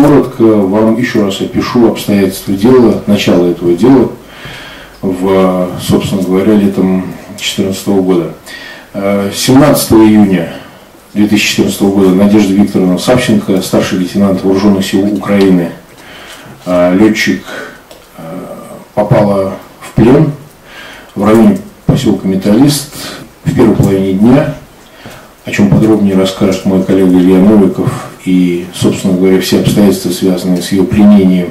коротко вам еще раз опишу обстоятельства дела, начало этого дела в, собственно говоря, летом 2014 года. 17 июня 2014 года Надежда Викторовна Савченко, старший лейтенант Вооруженных сил Украины, летчик, попала в плен в районе поселка Металлист в первой половине дня, о чем подробнее расскажет мой коллега Илья Новиков и, собственно говоря, все обстоятельства, связанные с ее пленением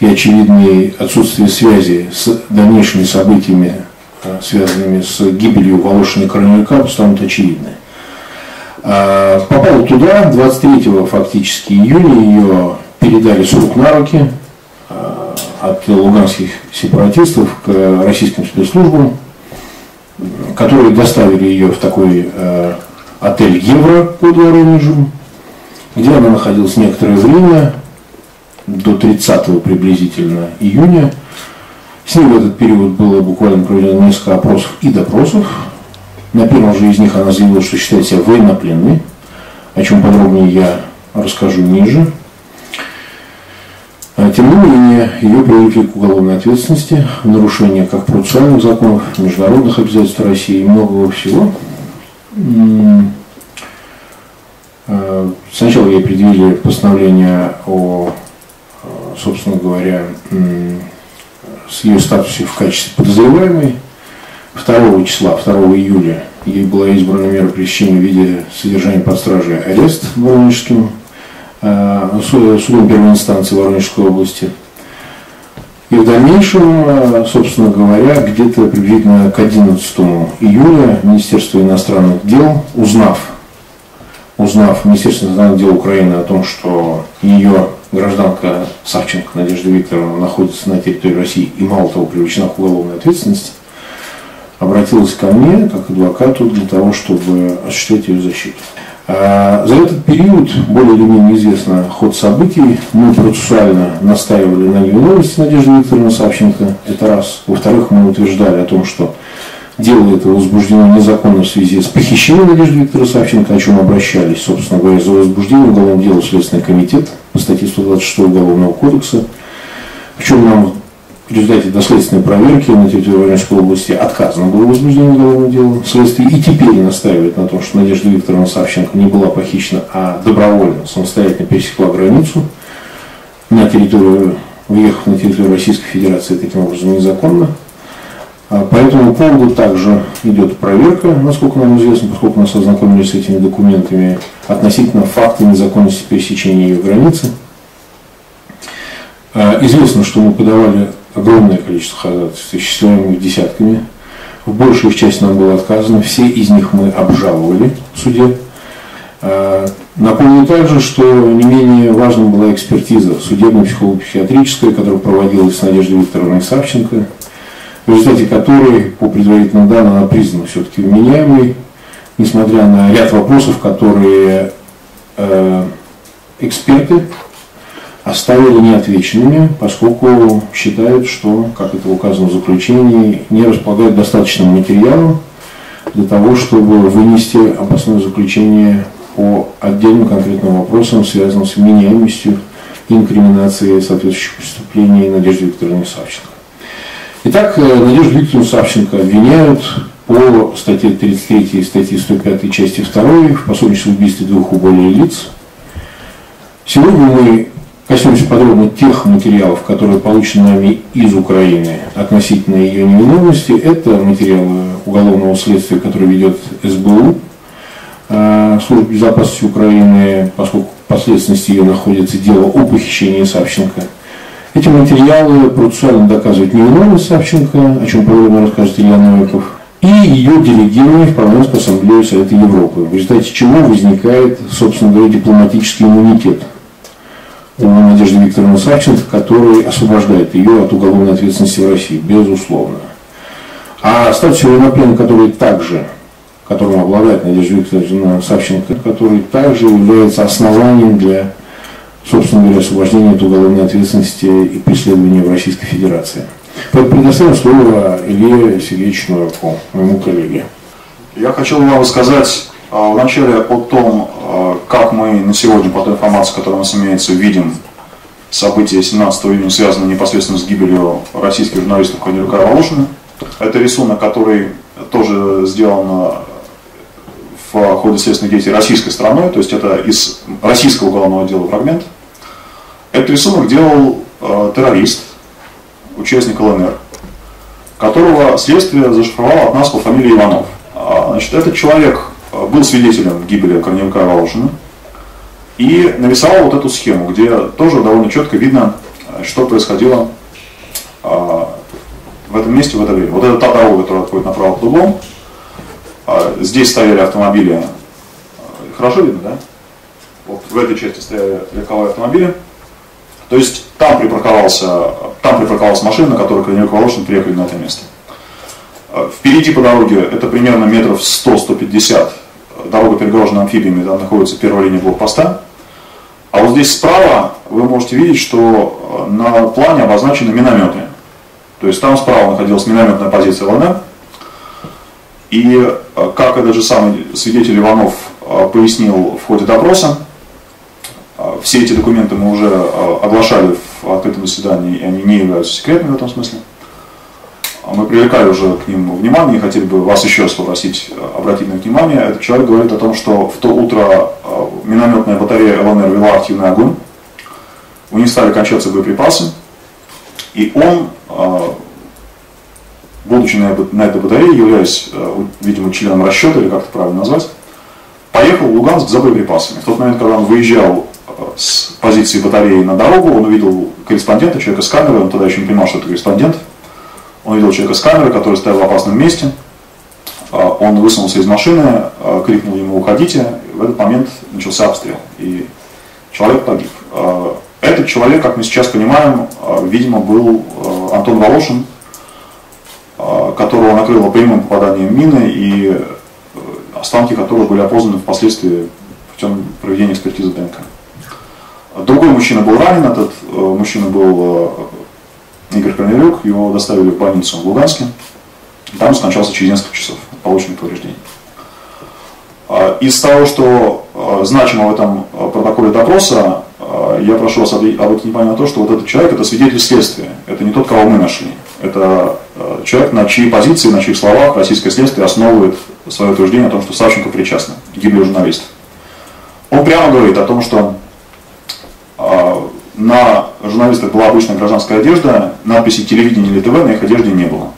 и очевидное отсутствие связи с дальнейшими событиями, а, связанными с гибелью Волошина Корнелюка, станут очевидны. А, попала туда 23 фактически июня, ее передали с рук на руки а, от луганских сепаратистов к российским спецслужбам, которые доставили ее в такой отель Евро под Воронежем, где она находилась некоторое время, до 30 приблизительно июня. С ней в этот период было буквально проведено несколько опросов и допросов. На первом же из них она заявила, что считает себя военнопленной, о чем подробнее я расскажу ниже. А, тем не менее, ее привлекли к уголовной ответственности нарушение как процессуальных законов, международных обязательств России и многого всего. Предъявили постановление о, а, собственно говоря, с ее статусе в качестве подозреваемой. 2 числа, 2 июля, ей была избрана мера пресечения в виде содержания под стражей арест Воронежским а, судом первой инстанции Воронежской области. И в дальнейшем, собственно говоря, где-то приблизительно к 11 июля Министерство иностранных дел, узнав узнав Министерство иностранных дел Украины о том, что ее гражданка Савченко Надежда Викторовна находится на территории России и мало того привлечена к уголовной ответственности, обратилась ко мне как адвокату для того, чтобы осуществить ее защиту. А за этот период более или менее известно ход событий. Мы процессуально настаивали на невиновности Надежды Викторовны Савченко. Это раз. Во-вторых, мы утверждали о том, что Дело это возбуждено незаконно в связи с похищением Надежды Виктора Савченко, о чем обращались, собственно говоря, за возбуждение уголовного дела в Следственный комитет по статье 126 Уголовного кодекса. Причем нам в результате доследственной проверки на территории Воронежской области отказано было возбуждение уголовного дела. Следствие и теперь настаивает на том, что Надежда Викторовна Савченко не была похищена, а добровольно, самостоятельно пересекла границу на территорию, въехав на территорию Российской Федерации таким образом незаконно. А по этому поводу также идет проверка, насколько нам известно, поскольку нас ознакомились с этими документами, относительно факта незаконности пересечения ее границы. А, известно, что мы подавали огромное количество ходатайств, исчисляемых десятками. В большую часть нам было отказано, все из них мы обжаловали в суде. А, напомню также, что не менее важным была экспертиза судебно-психолого-психиатрическая, которая проводилась с Надеждой Викторовной Савченко – в результате которой, по предварительным данным, она признана все-таки вменяемой, несмотря на ряд вопросов, которые э, эксперты оставили неотвеченными, поскольку считают, что, как это указано в заключении, не располагают достаточным материалом для того, чтобы вынести обоснованное заключение по отдельным конкретным вопросам, связанным с вменяемостью инкриминацией соответствующих преступлений Надежды Викторовны Савченко. Итак, э, Надежду Викторовну Савченко обвиняют по статье 33 и статье 105 части 2 в пособничестве в убийстве двух и более лиц. Сегодня мы коснемся подробно тех материалов, которые получены нами из Украины относительно ее невиновности. Это материалы уголовного следствия, который ведет СБУ, э, Служба безопасности Украины, поскольку последственности ее находится дело о похищении Савченко – эти материалы процессуально доказывают невиновность Савченко, о чем подробно расскажет Илья Новиков, и ее делегирование в парламентскую ассамблею Совета Европы, в результате чего возникает, собственно говоря, дипломатический иммунитет у Надежды Викторовны Савченко, который освобождает ее от уголовной ответственности в России, безусловно. А статус военнопленного, который также, которым обладает Надежда Викторовна Савченко, который также является основанием для собственно говоря, освобождения от уголовной ответственности и преследования в Российской Федерации. Предоставим слово Илье Сергеевичу Новакову, моему коллеге. Я хочу вам рассказать а, вначале о том, а, как мы на сегодня, по той информации, которая у нас имеется, видим события 17 июня связаны непосредственно с гибелью российских журналистов Корнелюка и Волошина. Это рисунок, который тоже сделан в ходе следственных действий российской стороной, то есть это из российского уголовного дела фрагмент. Этот рисунок делал э, террорист, участник ЛНР, которого следствие зашифровало от нас по фамилии Иванов. А, значит, этот человек э, был свидетелем гибели Корнелюка и Волошина и нарисовал вот эту схему, где тоже довольно четко видно, э, что происходило э, в этом месте в это время. Вот это та дорога, которая отходит направо углом, а, здесь стояли автомобили, хорошо видно, да? Вот в этой части стояли легковые автомобили. То есть там припарковался, там припарковалась машина, на которой Корнелюк Волошин приехали на это место. А, впереди по дороге, это примерно метров 100-150, дорога перегорожена амфибиями, там находится первая линия блокпоста. А вот здесь справа вы можете видеть, что на плане обозначены минометы. То есть там справа находилась минометная позиция ЛНР, и э, как этот же самый свидетель Иванов э, пояснил в ходе допроса, э, все эти документы мы уже оглашали в открытом заседании, и они не являются секретными в этом смысле. Мы привлекали уже к ним внимание и хотели бы вас еще раз попросить обратить на внимание. Этот человек говорит о том, что в то утро минометная батарея ЛНР вела активный огонь, у них стали кончаться боеприпасы, и он будучи на, этой батарее, являясь, э, видимо, членом расчета, или как это правильно назвать, поехал в Луганск за боеприпасами. В тот момент, когда он выезжал э, с позиции батареи на дорогу, он увидел корреспондента, человека с камерой, он тогда еще не понимал, что это корреспондент. Он увидел человека с камерой, который стоял в опасном месте. Э, он высунулся из машины, крикнул ему «Уходите!». В этот момент начался обстрел, и человек погиб. Этот человек, как мы сейчас понимаем, видимо, был Антон Волошин, а, которого накрыло прямым попаданием мины и э, останки которого были опознаны впоследствии путем проведения экспертизы ДНК. Другой мужчина был ранен, этот э, мужчина был э, Игорь Корнелюк, его доставили в больницу в Луганске, там скончался через несколько часов от полученных повреждений. А, из того, что значимо в этом протоколе допроса, я прошу вас обратить внимание на то, что вот этот человек это свидетель следствия, это не тот, кого мы нашли. Это э, человек, на чьи позиции, на чьих словах российское следствие основывает свое утверждение о том, что Савченко причастна к гибели журналистов. Он прямо говорит о том, что э, на журналистах была обычная гражданская одежда, надписи телевидения или ТВ на их одежде не было.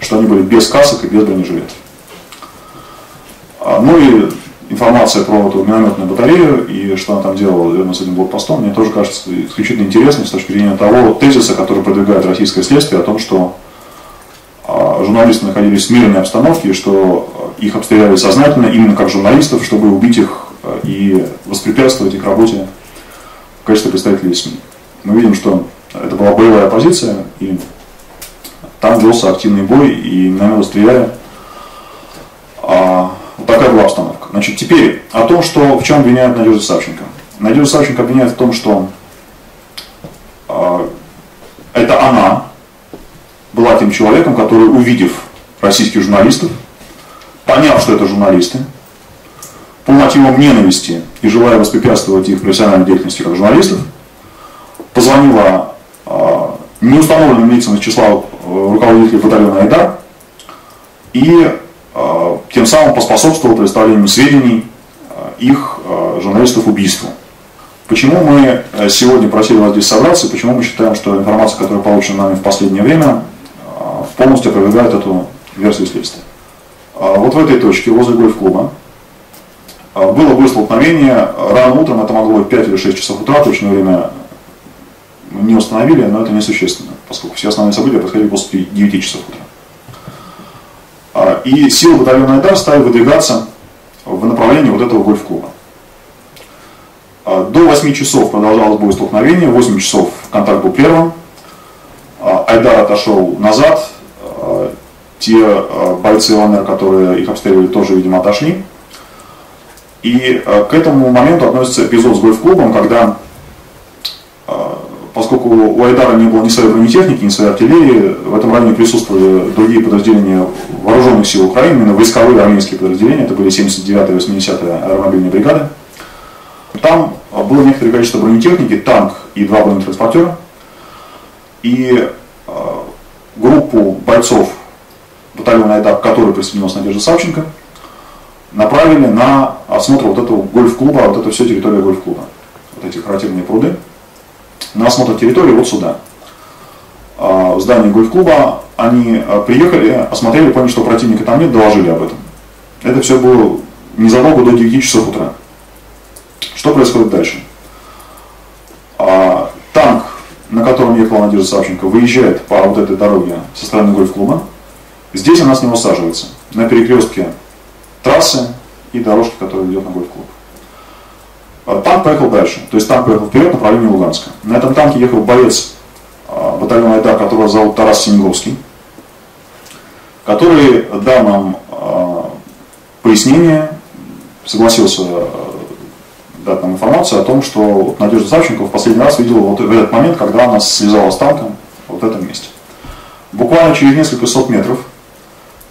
Что они были без касок и без бронежилетов. А, ну и информация про эту минометную батарею и что она там делала рядом с этим блокпостом, мне тоже кажется исключительно интересной с точки зрения того тезиса, который продвигает российское следствие о том, что а, журналисты находились в мирной обстановке и что их обстреляли сознательно именно как журналистов, чтобы убить их а, и воспрепятствовать их работе в качестве представителей СМИ. Мы видим, что это была боевая позиция, и там велся активный бой, и минометы стреляли. А, вот такая была обстановка. Значит, теперь о том, что в чем обвиняют Надежду Савченко. Надежду Савченко обвиняют в том, что э, это она была тем человеком, который, увидев российских журналистов, поняв, что это журналисты, по мотивам ненависти и желая воспрепятствовать их профессиональной деятельности как журналистов, позвонила э, неустановленным лицам из числа э, руководителей батальона «Айдар» и Э, тем самым поспособствовал представлению сведений э, их э, журналистов убийству. Почему мы сегодня просили вас здесь собраться, и почему мы считаем, что информация, которая получена нами в последнее время, полностью опровергает эту версию следствия. Вот в этой точке, возле гольф-клуба, было боестолкновение. Рано утром, это могло быть 5 или 6 часов утра, точное время не установили, но это несущественно, поскольку все основные события происходили после 9 часов утра. А, и силы батальона Айдар стали выдвигаться в направлении вот этого гольф-клуба. А, до 8 часов продолжалось боестолкновение, 8 часов контакт был первым. А, Айдар отошел назад, те бойцы ЛНР, которые их обстреливали, тоже, видимо, отошли. И к этому моменту относится эпизод с гольф-клубом, когда поскольку у Айдара не было ни своей бронетехники, ни своей артиллерии, в этом районе присутствовали другие подразделения вооруженных сил Украины, именно войсковые армейские подразделения, это были 79-я и 80-я аэромобильные бригады. Там было некоторое количество бронетехники, танк и два бронетранспортера. И э, группу бойцов батальона Айдак, который присоединился Надежда Савченко, направили на осмотр вот этого гольф-клуба, вот это все территория гольф-клуба. Вот эти характерные пруды. На осмотр территории вот сюда. В здание гольф-клуба они приехали, осмотрели, поняли, что противника там нет, доложили об этом. Это все было незадолго до 9 часов утра. Что происходит дальше? А, танк, на котором ехала Надежда Савченко, выезжает по вот этой дороге со стороны гольф-клуба. Здесь она с него саживается, на перекрестке трассы и дорожки, которая ведет на гольф-клуб. А, танк поехал дальше, то есть танк поехал вперед в направлении Луганска. На этом танке ехал боец а, батальона Айдар, которого зовут Тарас Синьговский, который дал нам а, пояснение, согласился э, дать нам информацию о том, что Надежда Савченко в последний раз видела вот в этот момент, когда она слезала с танком вот в этом месте. Буквально через несколько сот метров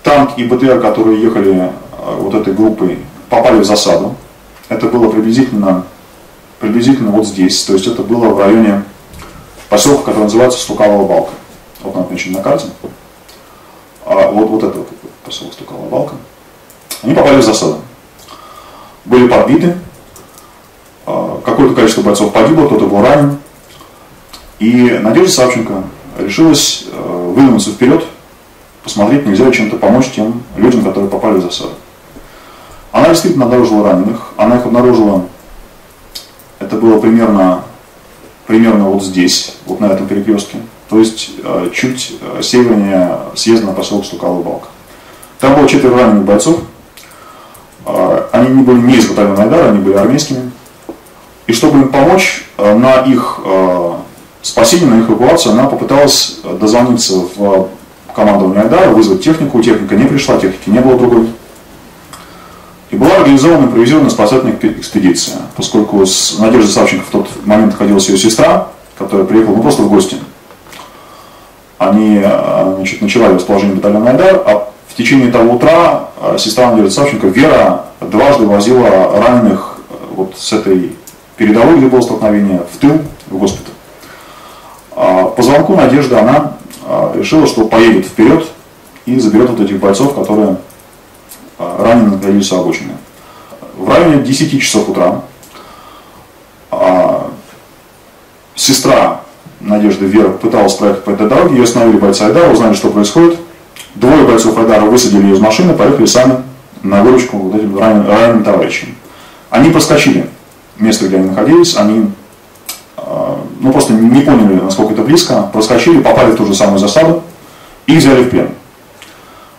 танк и БТР, которые ехали э, вот этой группой, попали в засаду. Это было приблизительно, приблизительно вот здесь, то есть это было в районе поселка, который называется Стукалова Балка. Вот он отмечен на карте. А вот, вот это вот поселок Стукалова Балка. Они попали в засаду. Были подбиты, а, какое-то количество бойцов погибло, кто-то был ранен. И Надежда Савченко решилась э, выдвинуться вперед, посмотреть, нельзя ли чем-то помочь тем людям, которые попали в засаду. Она действительно обнаружила раненых. Она их обнаружила, это было примерно, примерно вот здесь, вот на этом перекрестке. То есть э, чуть э, севернее съезда на поселок Стукалый Балка. Там было четверо раненых бойцов. Они не были не из батальона Айдара, они были армейскими. И чтобы им помочь, э, на их э, спасение, на их эвакуацию, она попыталась дозвониться в командование Айдара, вызвать технику. Техника не пришла, техники не было другой. И была организована импровизированная спасательная экспедиция, поскольку с Надеждой Савченко в тот момент находилась ее сестра, которая приехала ну, просто в гости. Они э, значит, ночевали в расположении батальона Айдар, а в течение того утра сестра Надежды Савченко, Вера, дважды возила раненых вот с этой передовой, где было столкновение, в тыл, в госпиталь. А, по звонку Надежда, она решила, что поедет вперед и заберет вот этих бойцов, которые а, ранены находились обочины. В районе 10 часов утра сестра Надежды Вера пыталась проехать по этой дороге, ее остановили бойцы Айдара, узнали, что происходит. Двое бойцов Айдара высадили ее из машины, поехали сами на выручку вот этим раненым, раненым товарищам. Они проскочили место, где они находились, они а, ну, просто не поняли, насколько это близко, проскочили, попали в ту же самую засаду и взяли в плен.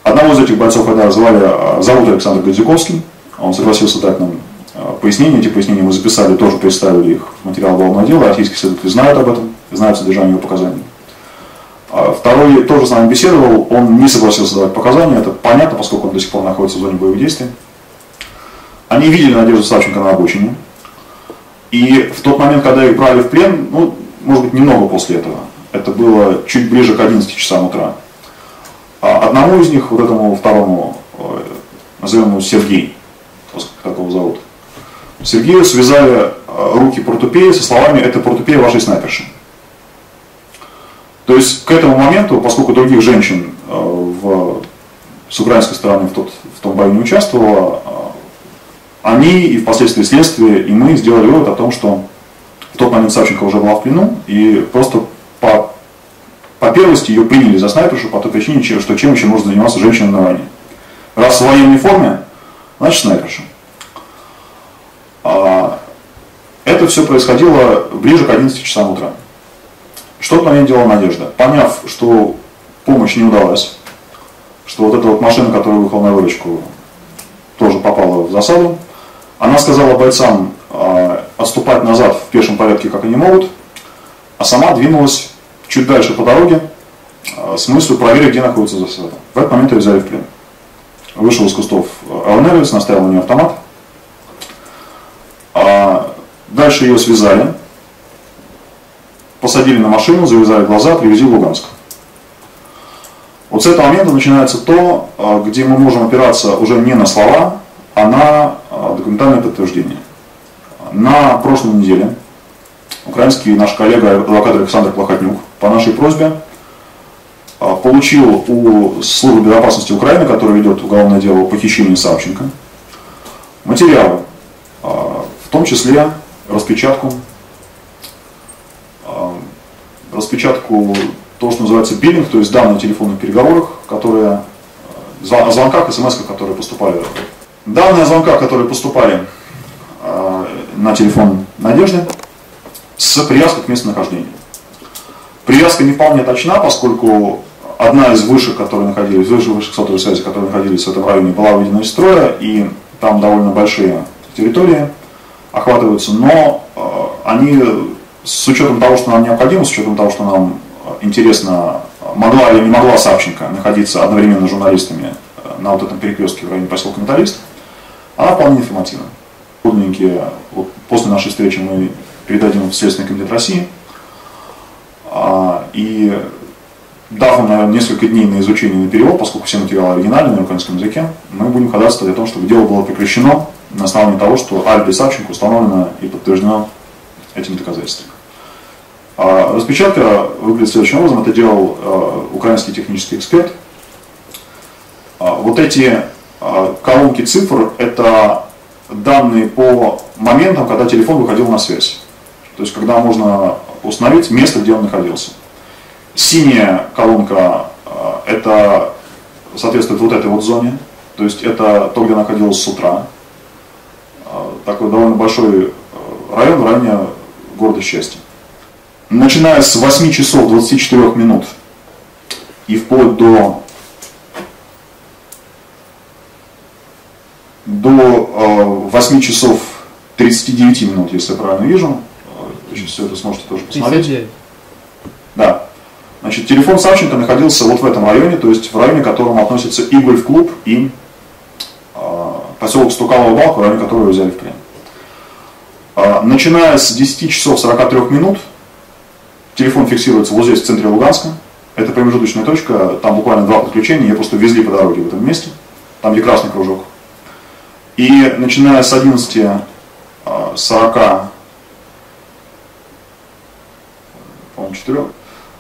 Одного из этих бойцов когда звали, а, зовут Александр Гадзюковский, он согласился дать нам а, пояснения, эти пояснения мы записали, тоже представили их в материал уголовного дела, российские следователи знают об этом, знают содержание его показаний. Второй тоже с нами беседовал, он не согласился давать показания, это понятно, поскольку он до сих пор находится в зоне боевых действий. Они видели Надежду Савченко на обочине, и в тот момент, когда их брали в плен, ну, может быть, немного после этого, это было чуть ближе к 11 часам утра, а одному из них, вот этому второму, э, назовем его Сергей, как его зовут, Сергею связали э, руки портупеи со словами «это портупея вашей снайперши». То есть к этому моменту, поскольку других женщин э, в, с украинской стороны в, тот, в том бою не участвовало, они и впоследствии следствия, и мы сделали вывод о том, что в тот момент Савченко уже была в плену, и просто по первости ее приняли за снайпершу по той причине, что чем еще может заниматься женщина на войне. Раз в военной форме, значит снайперша. А, это все происходило ближе к 11 часам утра. Что в момент делала Надежда? Поняв, что помощь не удалась, что вот эта вот машина, которая выехала на выручку, тоже попала в засаду, она сказала бойцам э, отступать назад в пешем порядке, как они могут, а сама двинулась чуть дальше по дороге э, с мыслью проверить, где находится засада. В этот момент ее взяли в плен. Вышел из кустов Элневец, наставил на нее автомат. А дальше ее связали, посадили на машину, завязали глаза, привезли в Луганск. Вот с этого момента начинается то, где мы можем опираться уже не на слова, а на документальное подтверждение. На прошлой неделе украинский наш коллега, адвокат Александр Плохотнюк, по нашей просьбе а, получил у службы безопасности Украины, которая ведет уголовное дело о похищении Савченко, материалы, а, в том числе распечатку, распечатку того, что называется биллинг, то есть данные о телефонных переговорах, которые, о звонках, смс которые поступали. Данные о звонках, которые поступали на телефон Надежды, с привязкой к месту нахождения. Привязка не вполне точна, поскольку одна из вышек, которые находились, выше вышек сотовой связи, которые находились в этом районе, была выведена из строя, и там довольно большие территории охватываются, но э, они с учетом того, что нам необходимо, с учетом того, что нам интересно, могла или не могла Савченко находиться одновременно с журналистами э, на вот этом перекрестке в районе поселка Металлист, она вполне информативна. Вот после нашей встречи мы передадим в Следственный комитет России. А, и дав им, наверное, несколько дней на изучение и на перевод, поскольку все материалы оригинальные на украинском языке, мы будем ходатайствовать о том, чтобы дело было прекращено на основании того, что Альбе и Савченко установлено и подтверждено этими доказательствами. А распечатка выглядит следующим образом. Это делал э, украинский технический эксперт. А, вот эти колонки цифр – это данные по моментам, когда телефон выходил на связь. То есть, когда можно установить место, где он находился. Синяя колонка э, это соответствует вот этой вот зоне. То есть это то, где находилась с утра. Э, такой довольно большой э, район районе города Счастья. Начиная с 8 часов 24 минут и вплоть до до 8 часов 39 минут, если я правильно вижу, вы все это сможете тоже посмотреть. 59. Да. Значит, телефон Савченко находился вот в этом районе, то есть в районе, к которому относится и гольф-клуб, и э, поселок Стукалова Балка, в районе которого взяли в плен. Э, начиная с 10 часов 43 минут, телефон фиксируется вот здесь, в центре Луганска. Это промежуточная точка, там буквально два подключения, ее просто везли по дороге в этом месте, там где красный кружок. И начиная с 11.40 по-моему, четырех.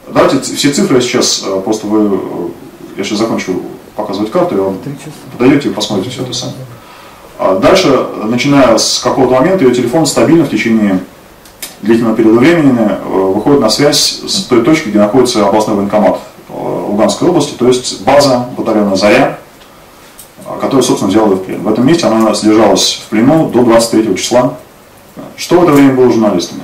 Давайте все цифры сейчас, э, просто вы, э, я сейчас закончу показывать карту, и вам подаете и посмотрите все это сами. А дальше, начиная с какого-то момента, ее телефон стабильно в течение длительного периода времени э, выходит на связь с той точки, где находится областной военкомат Луганской области, то есть база батальона «Заря», которая, собственно, взяла ее в плен. В этом месте она содержалась в плену до 23 числа. Что в это время было журналистами?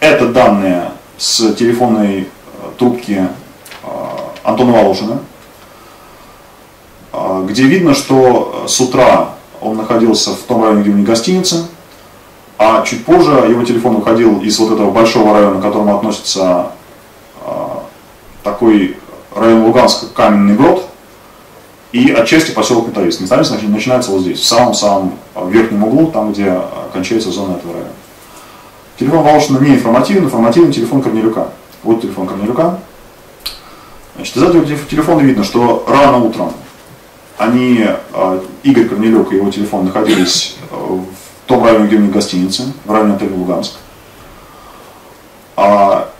Это данные с телефонной э, трубки э, Антона Волошина, э, где видно, что с утра он находился в том районе, где у них гостиница, а чуть позже его телефон выходил из вот этого большого района, к которому относится такой район Луганска, Каменный Брод, и отчасти поселок Металлист. Металлист начинается вот здесь, в самом-самом верхнем углу, там, где кончается зона этого района. Телефон Волошина не информативен, информативен телефон Корнелюка. Вот телефон Корнелюка. Значит, из этого телефона видно, что рано утром они, а, Игорь Корнелюк и его телефон находились а, в том районе, где у них гостиница, в районе отеля Луганск. А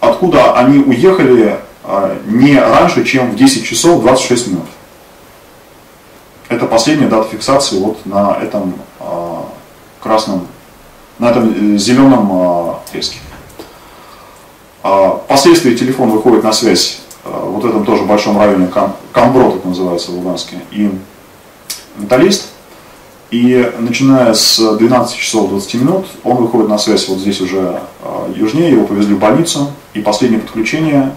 откуда они уехали а, не раньше, чем в 10 часов 26 минут. Это последняя дата фиксации вот на этом красном на этом э, зеленом отрезке. А, впоследствии телефон выходит на связь э, вот этом тоже большом районе, Камброд это называется в Луганске, и металлист. И начиная с 12 часов 20 минут он выходит на связь вот здесь уже южнее, его повезли в больницу. И последнее подключение,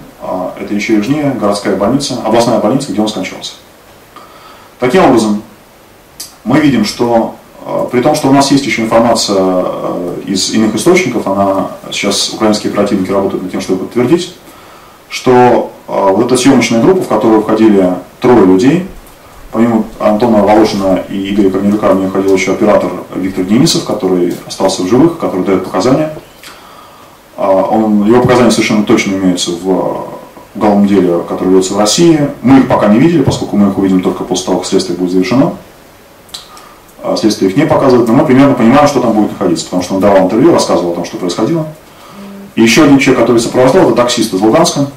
это еще южнее, городская больница, областная больница, где он скончался. Таким образом, мы видим, что а, при том, что у нас есть еще информация э, из иных источников, она сейчас украинские оперативники работают над тем, чтобы подтвердить, что а, вот эта съемочная группа, в которую входили трое людей, помимо Антона Волошина и Игоря Корнелюка, в нее входил еще оператор Виктор Денисов, который остался в живых, который дает показания. А, он, его показания совершенно точно имеются в уголовном деле, которое ведется в России. Мы их пока не видели, поскольку мы их увидим только после того, как следствие будет завершено. А следствие их не показывает, но мы примерно понимаем, что там будет находиться, потому что он давал интервью, рассказывал о том, что происходило. И еще один человек, который сопровождал, это таксист из Луганска.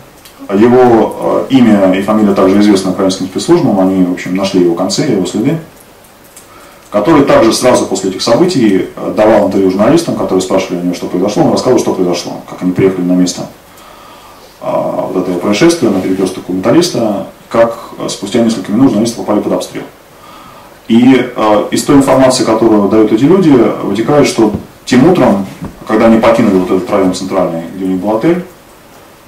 Его э, имя и фамилия также известны украинским спецслужбам, они, в общем, нашли его концы, его следы который также сразу после этих событий э, давал интервью журналистам, которые спрашивали у него, что произошло, он рассказывал, что произошло, как они приехали на место а, вот этого происшествия на перекресток у металлиста, как спустя несколько минут журналисты попали под обстрел. И э, из той информации, которую дают эти люди, вытекает, что тем утром, когда они покинули вот этот район центральный, где у них был отель,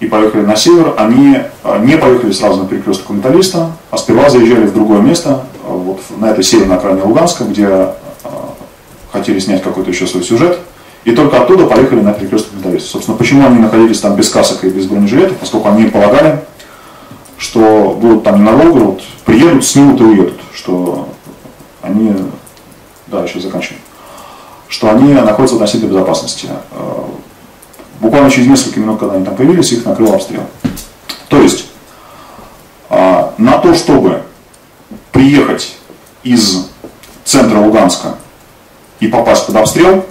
и поехали на север, они э, не поехали сразу на перекресток металлиста, а сперва заезжали в другое место, э, вот на этой северной окраине Луганска, где э, хотели снять какой-то еще свой сюжет, и только оттуда поехали на перекресток металлиста. Собственно, почему они находились там без касок и без бронежилетов, поскольку они полагали, что будут там ненадолго, вот, приедут, снимут и уедут, что да, сейчас заканчиваем, что они находятся в относительной безопасности. Э, буквально через несколько минут, когда они там появились, их накрыл обстрел. То есть, э, на то, чтобы приехать из центра Луганска и попасть под обстрел,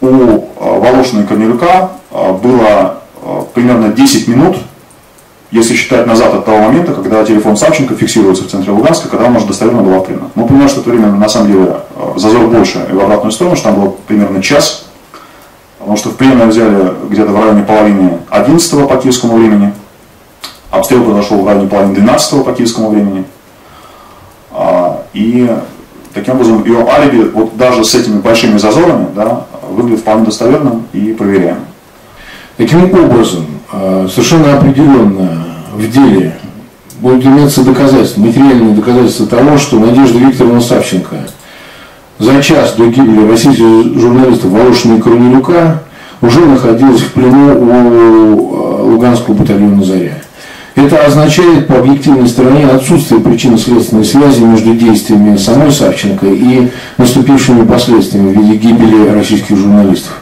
у э, Волошина и Корнелюка было примерно 10 минут если считать назад от того момента, когда телефон Савченко фиксируется в центре Луганска, когда он может достоверно был в Мы понимаем, что это время на самом деле зазор больше и в обратную сторону, что там было примерно час, потому что в плен взяли где-то в районе половины 11 по киевскому времени, обстрел произошел в районе половины 12 по киевскому времени, а, и таким образом ее алиби вот даже с этими большими зазорами да, выглядит вполне достоверным и проверяемым. Таким образом, совершенно определенно в деле будут иметься доказательства, материальные доказательства того, что Надежда Викторовна Савченко за час до гибели российских журналистов Волошина и Корнелюка уже находилась в плену у э, Луганского батальона «Заря». Это означает по объективной стороне отсутствие причинно-следственной связи между действиями самой Савченко и наступившими последствиями в виде гибели российских журналистов.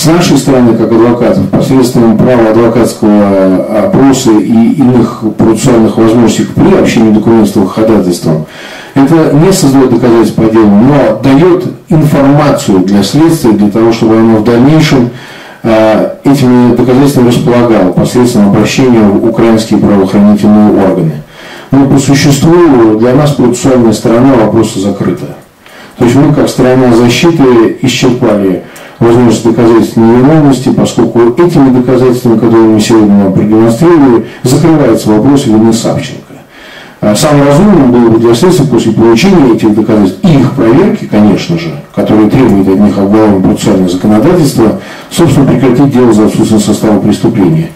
С нашей стороны, как адвокатов, посредством права адвокатского опроса и иных процессуальных возможностей при общении документов ходатайством, это не создает доказательств по делу, но дает информацию для следствия, для того, чтобы оно в дальнейшем э, этими доказательствами располагало посредством обращения в украинские правоохранительные органы. Но по существу для нас процессуальная сторона вопроса закрыта. То есть мы, как сторона защиты, исчерпали возможность доказательственной невиновности, поскольку этими доказательствами, которые мы сегодня вам продемонстрировали, закрывается вопрос вины Савченко. А самым разумным было бы для следствия после получения этих доказательств и их проверки, конечно же, которые требуют от них уголовно-процессуальное законодательство, собственно, прекратить дело за отсутствием состава преступления.